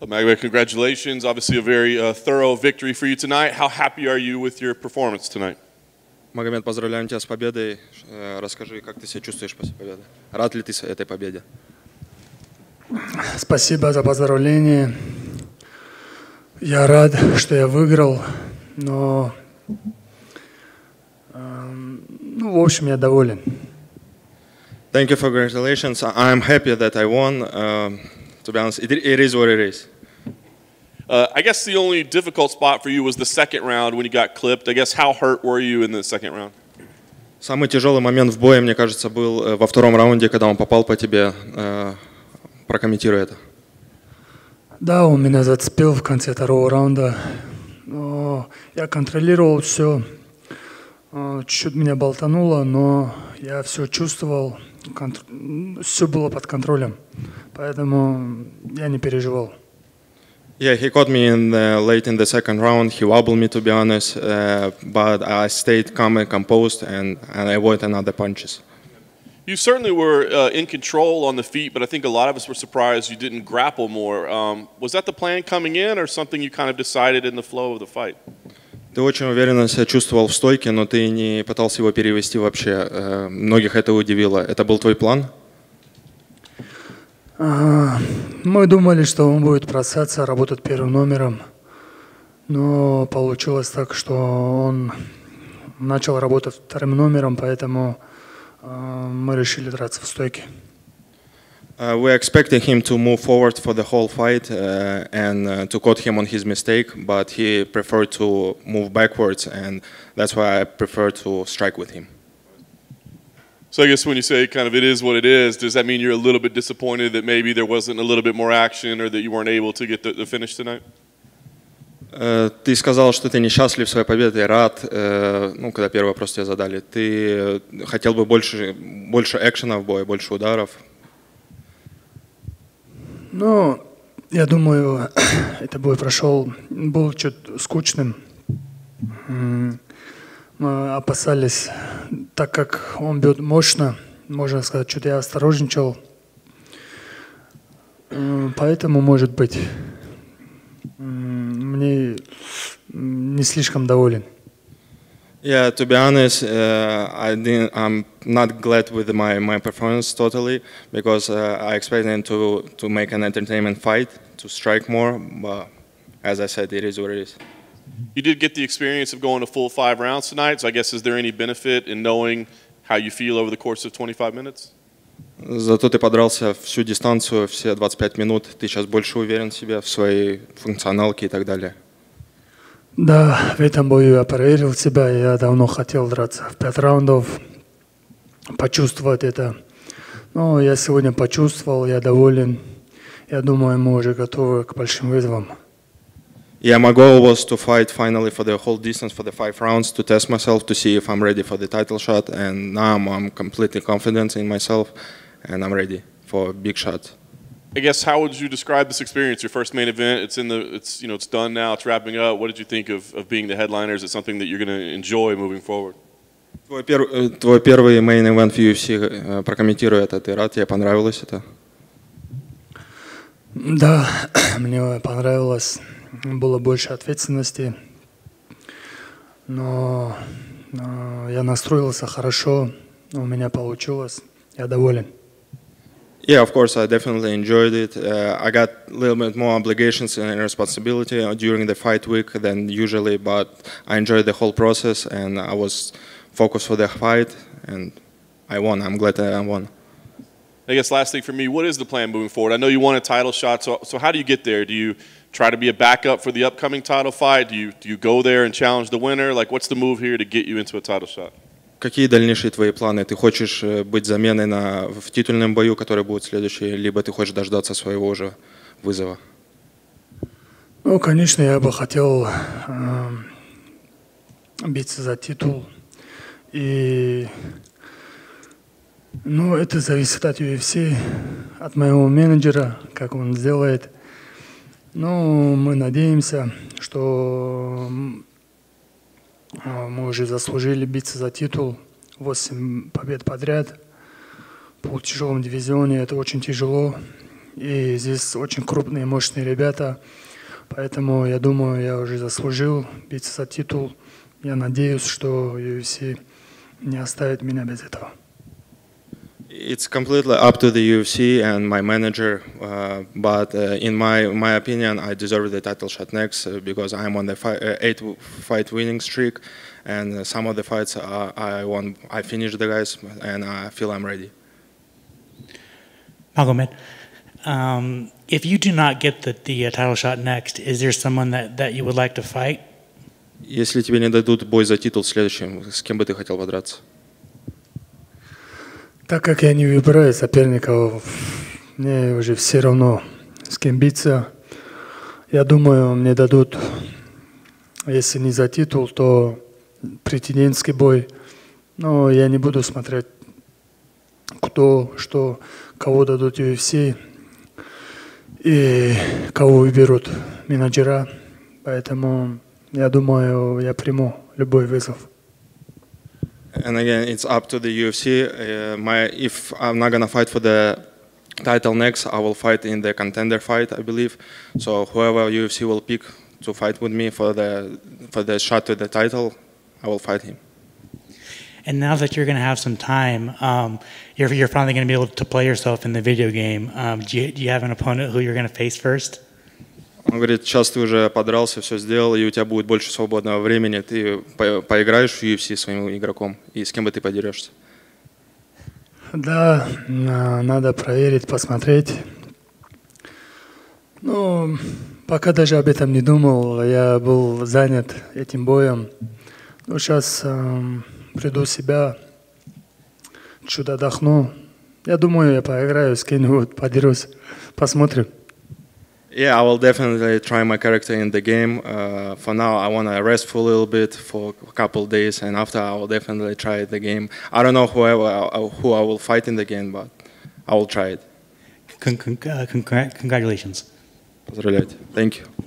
Magomед, congratulations. Obviously, a very uh, thorough victory for you tonight. How happy are you with your performance tonight? Магомед, поздравляем тебя с победой. Э, Расскажи, как ты себя чувствуешь после победы? Рад ли ты этой победе? Спасибо за поздравление. Я рад, что я выиграл, но, эм, ну, в общем, я доволен. Thank you for congratulations. I'm happy that I won. Um, to be honest, it, it is what it is. Uh, I guess the only difficult spot for you was the second round when you got clipped. I guess how hurt were you in the second round? Самый тяжелый момент в бое, мне кажется, был э, во втором раунде, когда он попал по тебе. Э, Прокомментируй это. Да, он меня зацепил в конце второго раунда. Но я контролировал все. Чуть-чуть меня болтануло, но я все чувствовал. Все было под контролем. Поэтому я не переживал. Yeah, he caught me in the, late in the second round. He wobbled me, to be honest, uh, but I stayed calm and composed and, and I avoided another punches. You certainly were uh, in control on the feet, but I think a lot of us were surprised you didn't grapple more. Um, was that the plan coming in, or something you kind of decided in the flow of the fight? Ты очень уверенно себя чувствовал в стойке, но ты не пытался его перевести вообще. Э, Многих это удивило. Это был твой план? А, Мы думали, что он будет бросаться, работать первым номером. Но получилось так, что он начал работать вторым номером, поэтому а, мы решили драться в стойке. Uh, we're expecting him to move forward for the whole fight uh, and uh, to quote him on his mistake, but he preferred to move backwards, and that's why I prefer to strike with him. So I guess when you say kind of it is what it is, does that mean you're a little bit disappointed that maybe there wasn't a little bit more action or that you weren't able to get the, the finish tonight? Э, Ты сказал, что ты несчастлив своей победой, рад, э, ну, когда первый вопрос тебе задали. Ты э, хотел бы больше, больше экшена в бое, больше ударов. Ну, я думаю, это бой прошел, был чуть скучным. Мы опасались, так как он бьет мощно, можно сказать, что-то я осторожничал. Поэтому, может быть, мне не слишком доволен. Yeah, to be honest, uh, I didn't, I'm not glad with my, my performance totally because uh, I expected him to, to make an entertainment fight, to strike more, but as I said, it is what it is. You did get the experience of going a full five rounds tonight, so I guess is there any benefit in knowing how you feel over the course of 25 minutes? Зато ты подрался всю дистанцию, все 25 минут, ты сейчас больше уверен в себе, в своей функционалке и так далее. Да, в этом бою я проверил себя, я давно хотел драться в пять раундов, почувствовать это. Но я сегодня почувствовал, я доволен. Я думаю, мы уже готовы к большим вызовам. Yeah, my goal was to fight finally for the whole distance for the five rounds to test myself to see if I'm ready for the title shot, and now I'm, I'm completely confident in myself, and I'm ready for a big shot. I guess how would you describe this experience? Your first main event. It's in the. It's you know it's done now. It's wrapping up. What did you think of, of being the headliner? Is it something that you're going to enjoy moving forward? Твой, пер- э, твой первый main event в UFC, э, прокомментируй это, ты рад, тебе понравилось это? Да, мне понравилось, было больше ответственности, но, но я настроился хорошо, у меня получилось, я доволен. Yeah, of course, I definitely enjoyed it. Uh, I got a little bit more obligations and responsibility during the fight week than usually, but I enjoyed the whole process and I was focused for the fight and I won. I'm glad that I won. I guess last thing for me, what is the plan moving forward? I know you won a title shot, so so how do you get there? Do you try to be a backup for the upcoming title fight? Do you do you go there and challenge the winner? Like, what's the move here to get you into a title shot? Какие дальнейшие твои планы? Ты хочешь э, быть заменой на, в титульном бою, который будет следующий, либо ты хочешь дождаться своего уже вызова? Ну, конечно, я бы хотел э, биться за титул. И ну, это зависит от UFC, от моего менеджера, как он сделает. Ну, мы надеемся, что мы уже заслужили биться за титул. 8 побед подряд. В тяжелом дивизионе это очень тяжело. И здесь очень крупные, мощные ребята. Поэтому я думаю, я уже заслужил биться за титул. Я надеюсь, что UFC не оставит меня без этого. It's completely up to the UFC and my manager, uh, but uh, in my my opinion, I deserve the title shot next uh, because I'm on the fi- uh, eight w- fight winning streak, and uh, some of the fights uh, I won, I finished the guys, and I feel I'm ready. Magomed, um, if you do not get the, the uh, title shot next, is there someone that, that you would like to fight? Если тебе не дадут бой за титул следующим, с кем бы ты хотел подраться? Так как я не выбираю соперников, мне уже все равно с кем биться. Я думаю, мне дадут, если не за титул, то претендентский бой. Но я не буду смотреть, кто, что, кого дадут UFC и кого выберут менеджера. Поэтому я думаю, я приму любой вызов. And again, it's up to the UFC. Uh, my if I'm not gonna fight for the title next, I will fight in the contender fight, I believe. So whoever UFC will pick to fight with me for the for the shot to the title, I will fight him. And now that you're going to have some time, um, you're, you're finally going to be able to play yourself in the video game. Um, do, you, do you have an opponent who you're going to face first? Он говорит, сейчас ты уже подрался, все сделал, и у тебя будет больше свободного времени, ты по- поиграешь в UFC своим игроком, и с кем бы ты подерешься. Да, на- надо проверить, посмотреть. Ну, пока даже об этом не думал, я был занят этим боем. Ну, сейчас приду в себя, чуть отдохну. Я думаю, я поиграю с кем-нибудь, подерусь, посмотрим. Yeah, I will definitely try my character in the game. Uh, for now, I want to rest for a little bit for a couple days, and after I will definitely try the game. I don't know whoever uh, who I will fight in the game, but I will try it. Con- con- uh, congra- congratulations. Поздравляйте. Thank you.